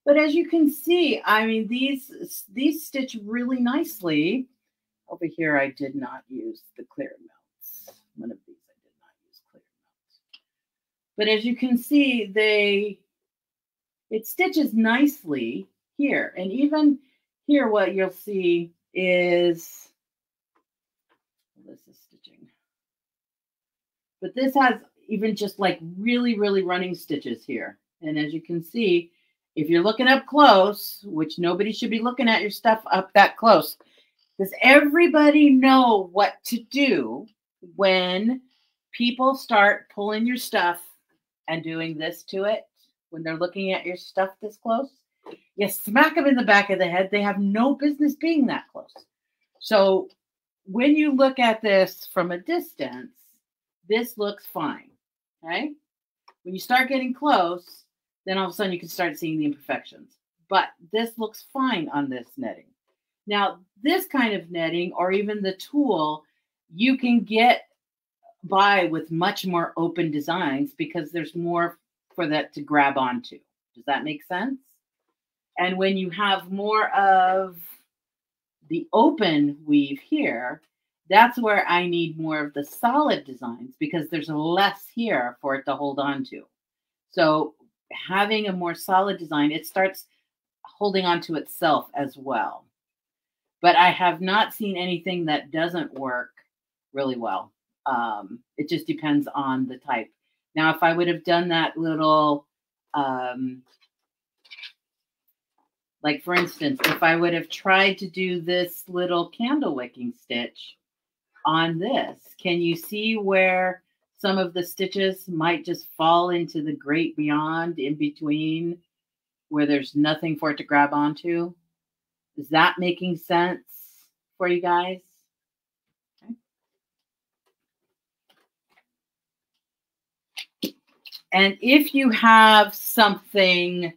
But as you can see, I mean, these, these stitch really nicely. Over here, I did not use the clear melts. One of these I did not use clear melts. but as you can see, they it stitches nicely here. And even here, what you'll see is this is stitching. But this has even just like really, really running stitches here. And as you can see, if you're looking up close, which nobody should be looking at your stuff up that close, does everybody know what to do when people start pulling your stuff and doing this to it? When they're looking at your stuff this close? You smack them in the back of the head. They have no business being that close. So when you look at this from a distance, this looks fine. Okay. When you start getting close, then all of a sudden you can start seeing the imperfections. But this looks fine on this netting. Now, this kind of netting or even the tulle, you can get by with much more open designs because there's more for that to grab onto. Does that make sense? And when you have more of the open weave here, that's where I need more of the solid designs because there's less here for it to hold on to. So having a more solid design, it starts holding on to itself as well. But I have not seen anything that doesn't work really well. Um, it just depends on the type. Now, if I would have done that little, um, like for instance, if I would have tried to do this little candle wicking stitch on this, can you see where some of the stitches might just fall into the great beyond in between where there's nothing for it to grab onto? Is that making sense for you guys? And if you have something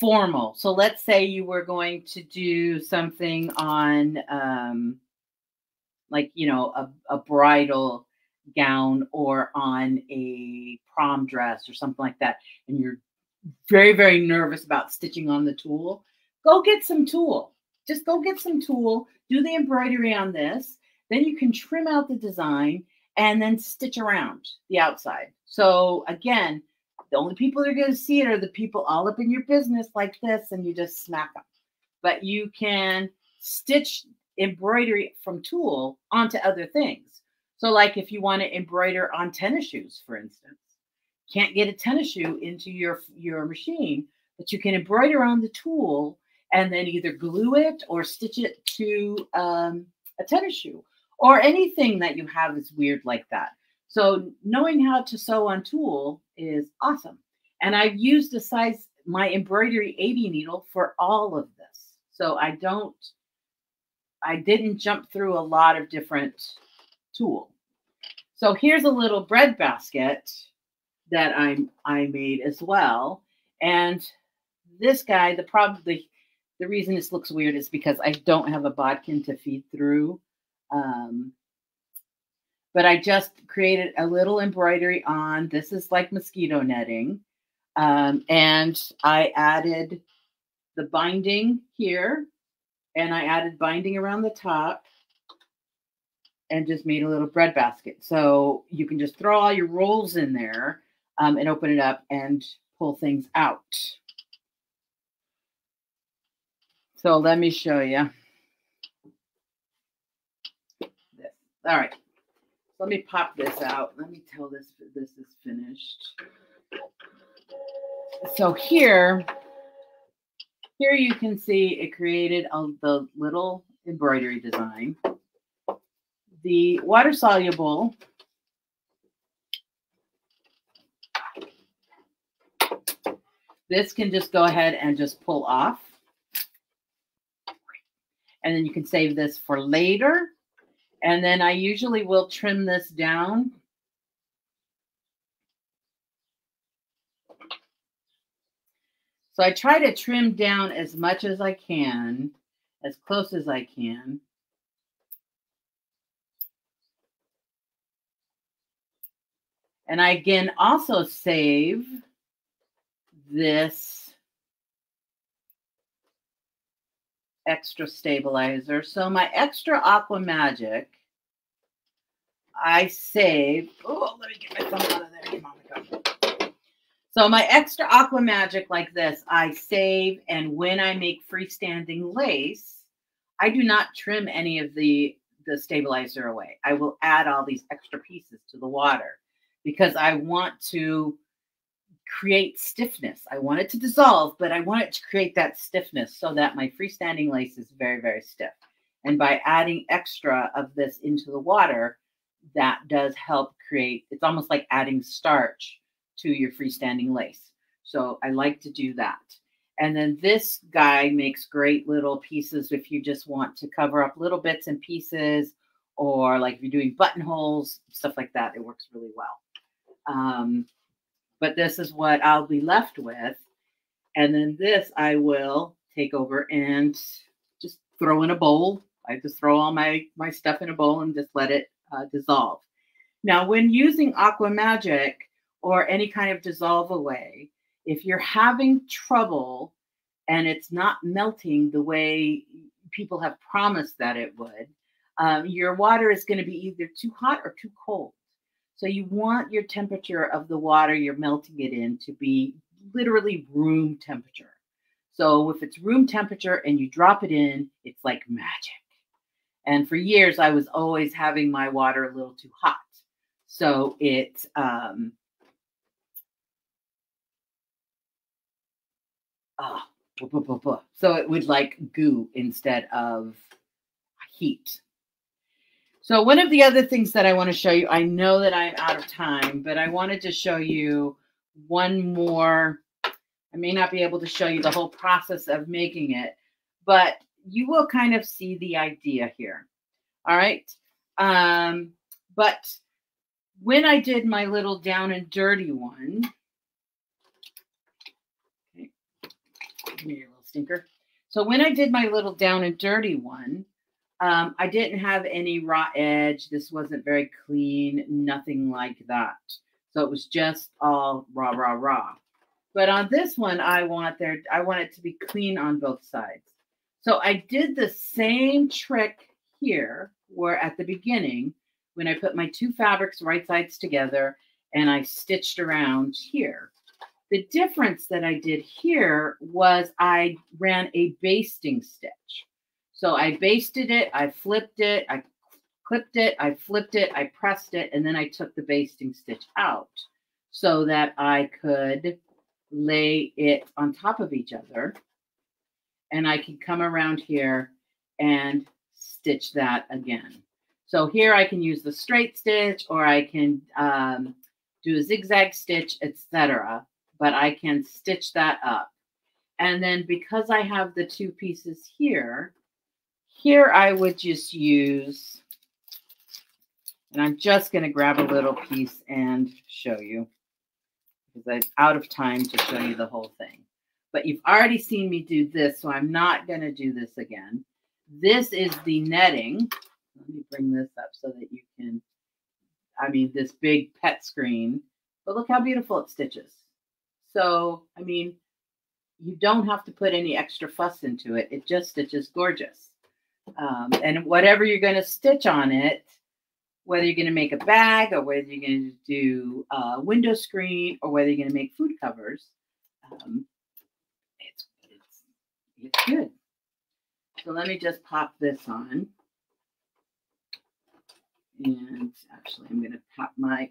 formal, so let's say you were going to do something on, um, like, you know, a, a bridal gown or on a prom dress or something like that, and you're very, very nervous about stitching on the tulle, go get some tulle. Just go get some tulle, do the embroidery on this. Then you can trim out the design and then stitch around the outside. So again, the only people that are going to see it are the people all up in your business like this, and you just smack them. But you can stitch embroidery from tulle onto other things. So, like if you want to embroider on tennis shoes, for instance, can't get a tennis shoe into your your machine, but you can embroider on the tulle and then either glue it or stitch it to um, a tennis shoe or anything that you have is weird like that. So knowing how to sew on tulle is awesome. And I've used a size my embroidery 80 needle for all of this. So I don't I didn't jump through a lot of different tulle. So here's a little bread basket that I'm, I made as well. And this guy, the problem the the reason this looks weird is because I don't have a bodkin to feed through. Um, but I just created a little embroidery on. This is like mosquito netting. Um, and I added the binding here and I added binding around the top and just made a little bread basket. So you can just throw all your rolls in there um, and open it up and pull things out. So let me show you. All right. Let me pop this out. Let me tell this this is finished. So here, here you can see it created a, the little embroidery design. The water soluble this can just go ahead and just pull off. And then you can save this for later. And then I usually will trim this down. So I try to trim down as much as I can, as close as I can. And I again also save this extra stabilizer. So my extra Aqua Magic, I save. Oh, let me get my thumb out of there. Come on, So my extra Aqua Magic like this, I save. And when I make freestanding lace, I do not trim any of the the stabilizer away. I will add all these extra pieces to the water because I want to create stiffness. I want it to dissolve, but I want it to create that stiffness so that my freestanding lace is very, very stiff. And by adding extra of this into the water, that does help create, it's almost like adding starch to your freestanding lace. So I like to do that. And then this guy makes great little pieces if you just want to cover up little bits and pieces, or like if you're doing buttonholes, stuff like that. It works really well. Um, but this is what I'll be left with. And then this I will take over and just throw in a bowl. I just throw all my, my stuff in a bowl and just let it uh, dissolve. Now, when using Aqua Magic or any kind of dissolve away, if you're having trouble and it's not melting the way people have promised that it would, um, your water is going to be either too hot or too cold. So you want your temperature of the water you're melting it in to be literally room temperature. So if it's room temperature and you drop it in, it's like magic. And for years, I was always having my water a little too hot. So it um, oh, so it would like goo instead of heat. So one of the other things that I want to show you, I know that I'm out of time, but I wanted to show you one more. I may not be able to show you the whole process of making it, but you will kind of see the idea here. All right. Um, but when I did my little down and dirty one, Come here, little stinker. So when I did my little down and dirty one, um, I didn't have any raw edge. This wasn't very clean, nothing like that. So it was just all raw, raw, raw. But on this one, I want there, I want it to be clean on both sides. So I did the same trick here, where at the beginning, when I put my two fabrics right sides together and I stitched around here. The difference that I did here was I ran a basting stitch. So I basted it, I flipped it, I clipped it, I flipped it, I pressed it, and then I took the basting stitch out so that I could lay it on top of each other. And I can come around here and stitch that again. So here I can use the straight stitch or I can um, do a zigzag stitch, etc but I can stitch that up. And then because I have the two pieces here, here I would just use, and I'm just going to grab a little piece and show you because I'm out of time to show you the whole thing. But you've already seen me do this, so I'm not going to do this again. This is the netting. Let me bring this up so that you can, I mean, this big pet screen. But look how beautiful it stitches. So, I mean, you don't have to put any extra fuss into it. It just stitches gorgeous. Um, and whatever you're going to stitch on it, whether you're going to make a bag or whether you're going to do a window screen or whether you're going to make food covers, um, it's, it's, it's good. So let me just pop this on. And actually, I'm going to pop my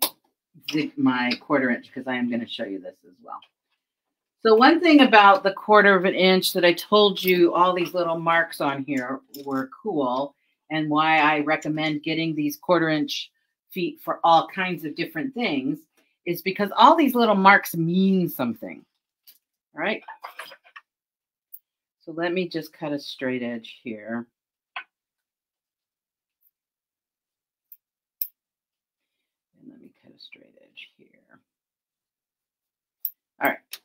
my quarter inch because I am going to show you this as well. So one thing about the quarter of an inch that I told you all these little marks on here were cool and why I recommend getting these quarter inch feet for all kinds of different things is because all these little marks mean something. All right. So let me just cut a straight edge here. And let me cut a straight edge here. All right.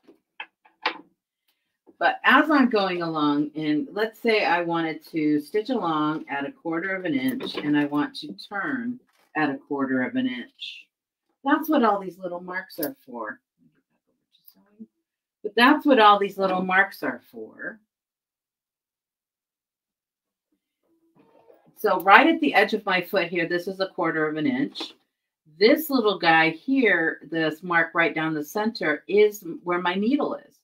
But as I'm going along, and let's say I wanted to stitch along at a quarter of an inch and I want to turn at a quarter of an inch. That's what all these little marks are for. But that's what all these little marks are for. So right at the edge of my foot here, this is a quarter of an inch. This little guy here, this mark right down the center, is where my needle is.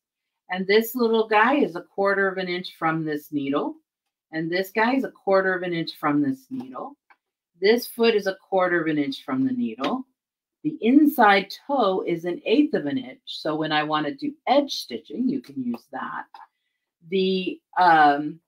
And this little guy is a quarter of an inch from this needle. And this guy is a quarter of an inch from this needle. This foot is a quarter of an inch from the needle. The inside toe is an eighth of an inch. So when I want to do edge stitching, you can use that. The um,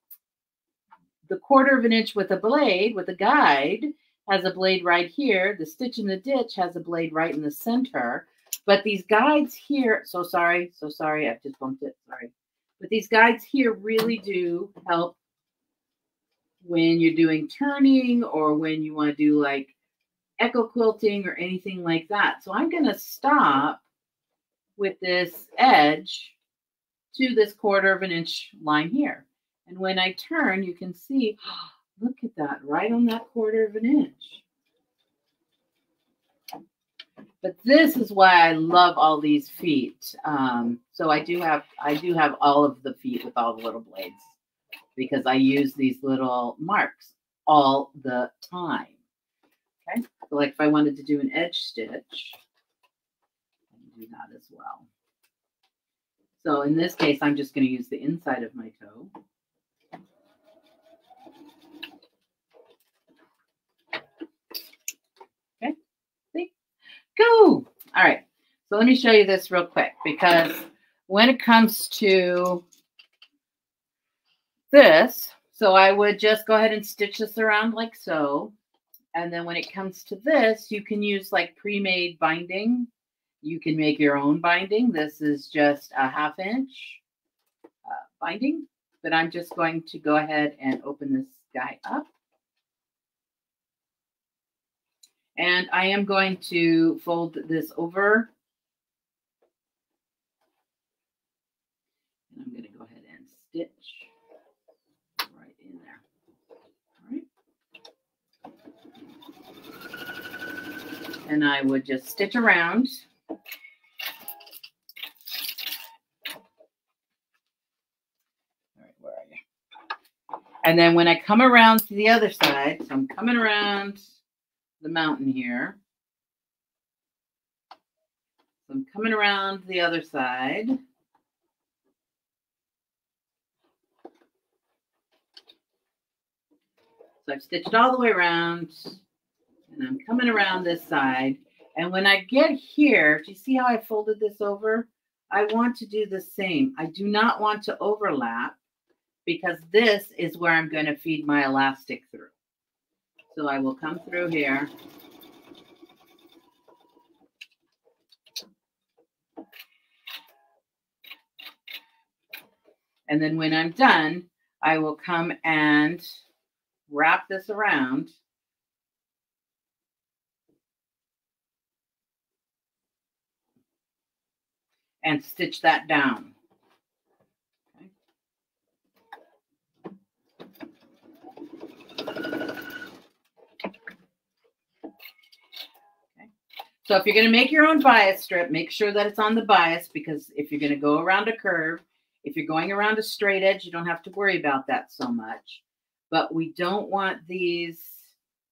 the quarter of an inch with a blade, with a guide, has a blade right here. The stitch in the ditch has a blade right in the center. But these guides here, so sorry, so sorry, I've just bumped it, sorry. But these guides here really do help when you're doing turning or when you want to do like echo quilting or anything like that. So I'm going to stop with this edge to this quarter of an inch line here. And when I turn, you can see, look at that, right on that quarter of an inch. But this is why I love all these feet. Um, so I do have I do have all of the feet with all the little blades because I use these little marks all the time. Okay, so like if I wanted to do an edge stitch, I can do that as well. So in this case, I'm just going to use the inside of my toe. Okay, see? Go! All right, so let me show you this real quick because when it comes to this, so I would just go ahead and stitch this around like so. And then when it comes to this, you can use like pre-made binding. You can make your own binding. This is just a half inch uh, binding, but I'm just going to go ahead and open this guy up. And I am going to fold this over. And I'm going to go ahead and stitch. Right in there. All right. And I would just stitch around. All right, where are you? And then when I come around to the other side, so I'm coming around the mountain here. So I'm coming around the other side. So I've stitched all the way around and I'm coming around this side. And when I get here, do you see how I folded this over? I want to do the same. I do not want to overlap because this is where I'm going to feed my elastic through. So I will come through here. And then when I'm done, I will come and wrap this around and stitch that down. So if you're going to make your own bias strip, make sure that it's on the bias because if you're going to go around a curve, if you're going around a straight edge, you don't have to worry about that so much. But we don't want these,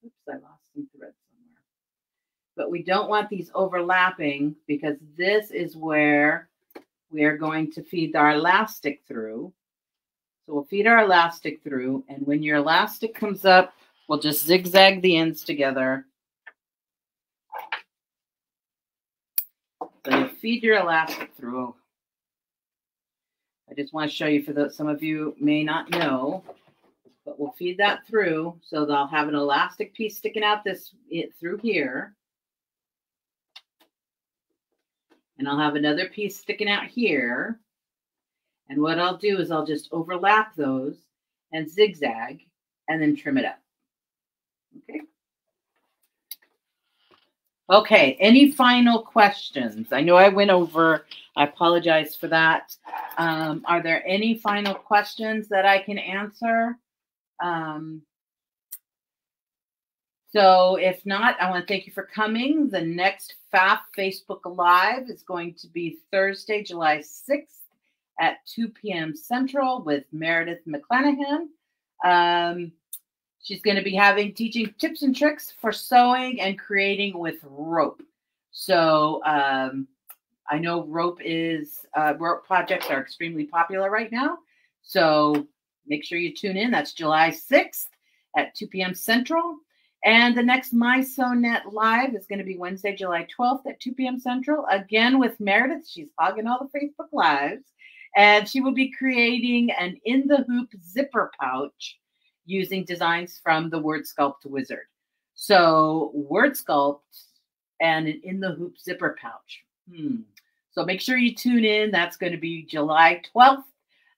oops, I lost some threads but we don't want these overlapping because this is where we are going to feed our elastic through. So we'll feed our elastic through, and when your elastic comes up, we'll just zigzag the ends together. So you feed your elastic through. I just want to show you for those, some of you may not know, but we'll feed that through. So they'll have an elastic piece sticking out this it, through here. And I'll have another piece sticking out here. And what I'll do is I'll just overlap those and zigzag and then trim it up. Okay. Okay, any final questions? I know I went over, I apologize for that. Um, are there any final questions that I can answer? Um, so if not, I want to thank you for coming. The next Pfaff Facebook Live is going to be Thursday, July 6th at 2 p.m. Central with Meredith McClanahan. Um, she's going to be having teaching tips and tricks for sewing and creating with rope. So um, I know rope is uh, rope projects are extremely popular right now. So make sure you tune in. That's July 6th at 2 p.m. Central. And the next My Net Live is going to be Wednesday, July 12th at 2 p.m. Central, again with Meredith. She's hogging all the Facebook Lives. And she will be creating an in the hoop zipper pouch using designs from the Word Sculpt Wizard. So, Word Sculpt and an in the hoop zipper pouch. Hmm. So, make sure you tune in. That's going to be July 12th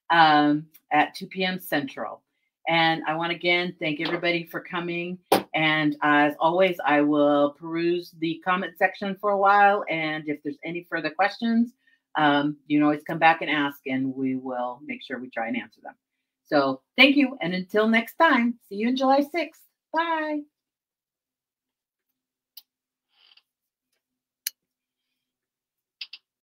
um, at 2 p.m. Central. And I want to again thank everybody for coming. And as always, I will peruse the comment section for a while. And if there's any further questions, um, you can always come back and ask, and we will make sure we try and answer them. So thank you. And until next time, see you in July 6th. Bye.